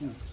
Yeah.